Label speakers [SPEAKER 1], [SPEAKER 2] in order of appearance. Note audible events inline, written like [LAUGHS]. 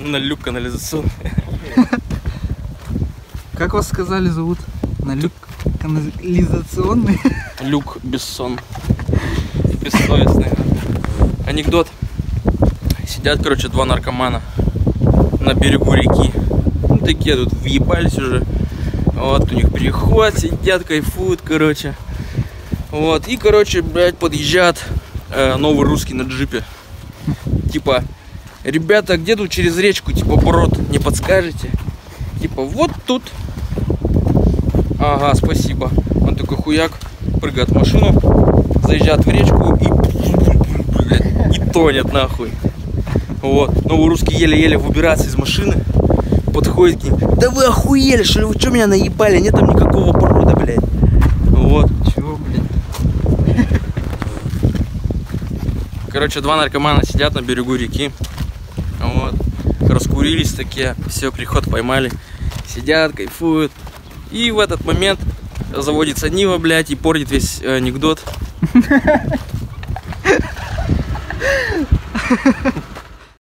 [SPEAKER 1] На люк канализационный.
[SPEAKER 2] Как вас сказали зовут? Налюк канализационный?
[SPEAKER 1] Люк Бессон. Бессовестный. Анекдот. Сидят, короче, два наркомана на берегу реки. Ну, такие тут въебались уже. Вот, у них переход, сидят, кайфуют, короче. Вот, и, короче, блядь, подъезжает э, новый русский на джипе. Типа, ребята, где тут через речку, типа, брод, не подскажете? Типа, вот тут. Ага, спасибо. Он такой хуяк, прыгает в машину, заезжает в речку и, [LAUGHS] и тонет нахуй. Вот. Новый русский еле-еле выбирается из машины, подходит к ним. Да вы охуели, что ли? Вы что меня наебали? Нет там никакого брода, блядь. Вот.
[SPEAKER 2] Чего, блядь?
[SPEAKER 1] Короче, два наркомана сидят на берегу реки. Раскурились такие, все, приход поймали. Сидят, кайфуют. И в этот момент заводится Нива, блядь, и портит весь э, анекдот. [LAUGHS]